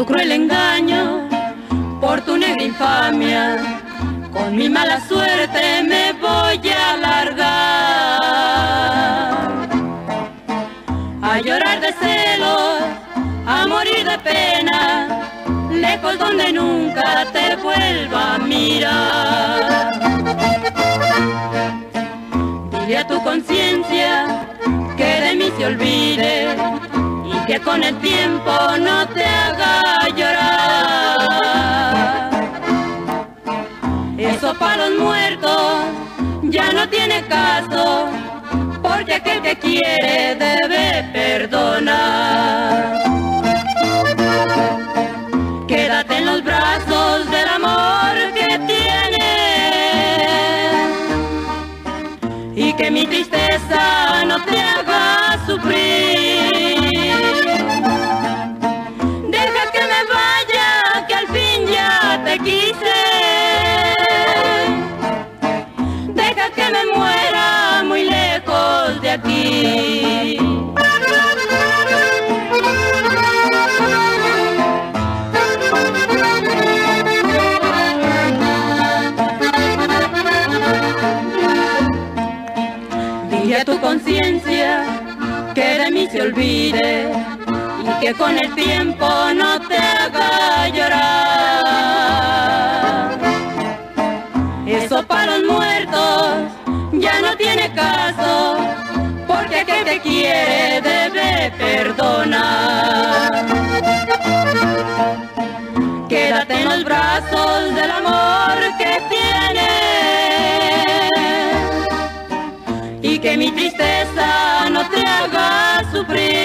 tu cruel engaño, por tu negra infamia, con mi mala suerte me voy a largar. A llorar de celos, a morir de pena, lejos donde nunca te vuelva a mirar. Dile a tu conciencia que de mí se olvide con el tiempo no te haga llorar. Eso para los muertos ya no tiene caso, porque aquel que quiere debe perdonar. Quédate en los brazos del amor que tienes y que mi tristeza no te haga quise. Deja que me muera muy lejos de aquí. Dile a tu conciencia que de mí se olvide y que con el tiempo no te haga llorar. Caso, porque que quiere debe perdonar. Quédate en los brazos del amor que tienes y que mi tristeza no te haga sufrir.